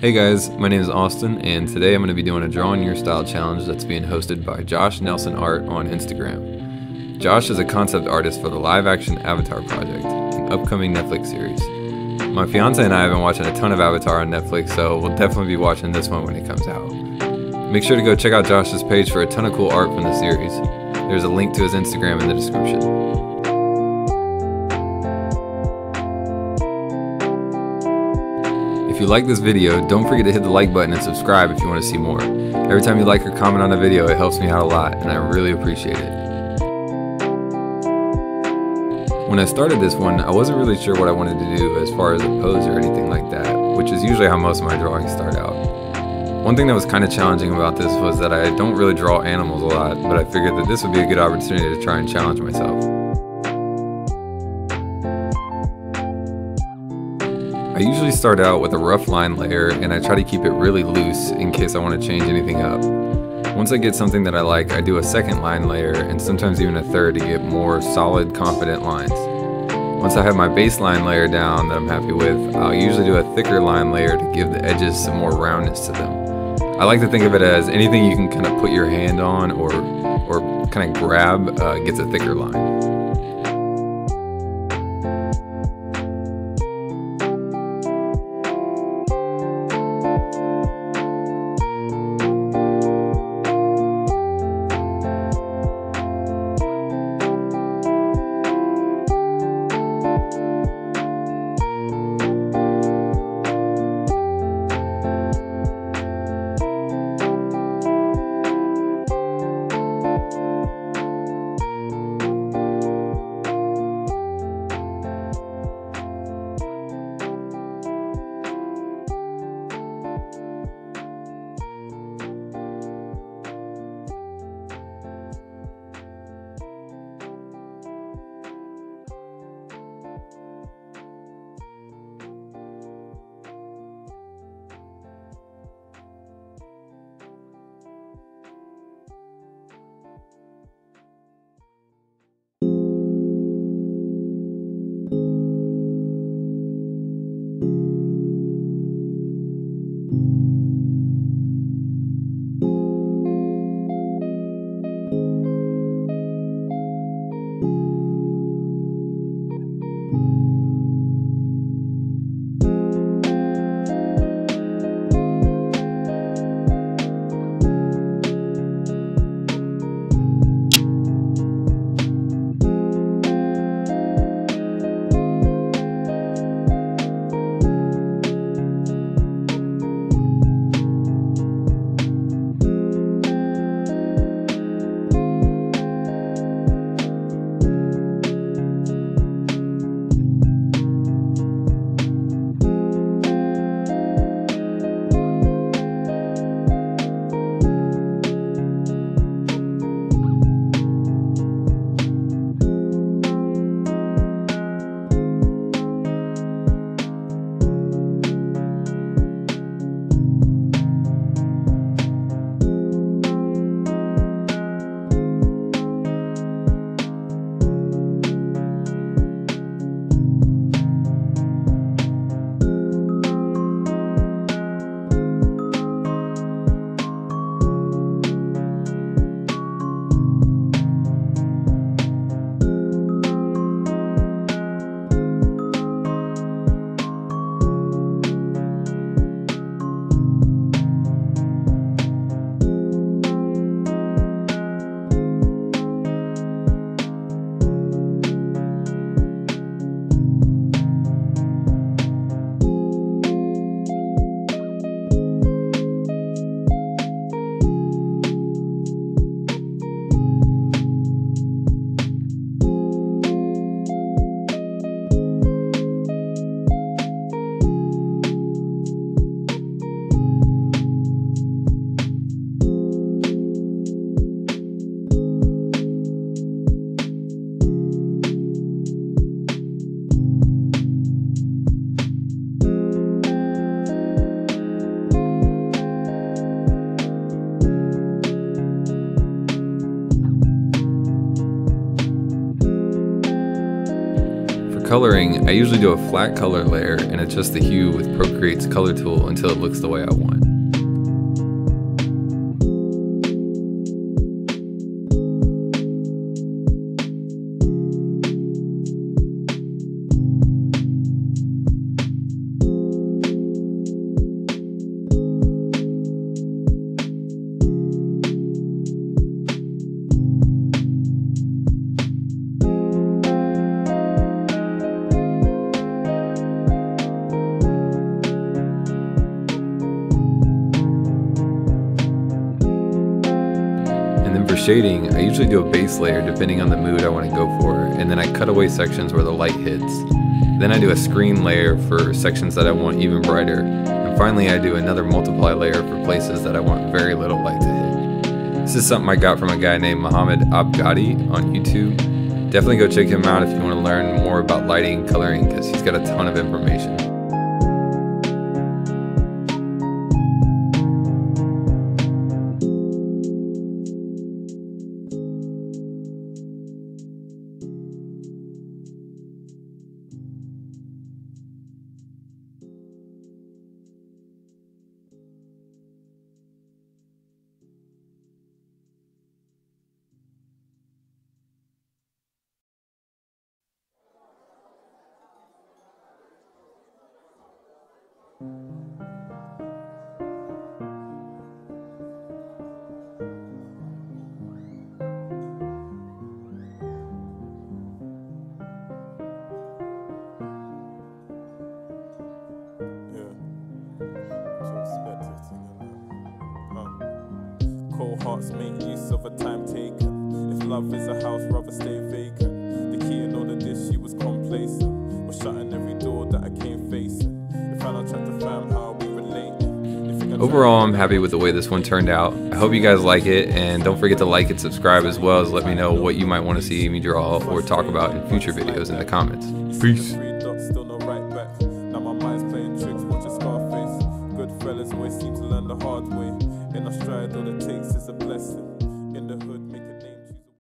Hey guys, my name is Austin, and today I'm going to be doing a Draw in Your Style challenge that's being hosted by Josh Nelson Art on Instagram. Josh is a concept artist for the live action Avatar project, an upcoming Netflix series. My fiance and I have been watching a ton of Avatar on Netflix, so we'll definitely be watching this one when it comes out. Make sure to go check out Josh's page for a ton of cool art from the series. There's a link to his Instagram in the description. If you like this video, don't forget to hit the like button and subscribe if you want to see more. Every time you like or comment on a video, it helps me out a lot, and I really appreciate it. When I started this one, I wasn't really sure what I wanted to do as far as a pose or anything like that, which is usually how most of my drawings start out. One thing that was kind of challenging about this was that I don't really draw animals a lot, but I figured that this would be a good opportunity to try and challenge myself. I usually start out with a rough line layer and I try to keep it really loose in case I want to change anything up. Once I get something that I like, I do a second line layer and sometimes even a third to get more solid, confident lines. Once I have my baseline layer down that I'm happy with, I'll usually do a thicker line layer to give the edges some more roundness to them. I like to think of it as anything you can kind of put your hand on or, or kind of grab uh, gets a thicker line. Coloring, I usually do a flat color layer and adjust the hue with Procreate's color tool until it looks the way I want. And then for shading, I usually do a base layer depending on the mood I want to go for, and then I cut away sections where the light hits. Then I do a screen layer for sections that I want even brighter, and finally I do another multiply layer for places that I want very little light to hit. This is something I got from a guy named Mohammed Agbadi on YouTube. Definitely go check him out if you want to learn more about lighting and coloring because he's got a ton of information. Cold hearts make use of a time taken. If love is a house, rather stay vacant. Overall, I'm happy with the way this one turned out. I hope you guys like it, and don't forget to like and subscribe as well as let me know what you might want to see me draw or talk about in future videos in the comments. Peace.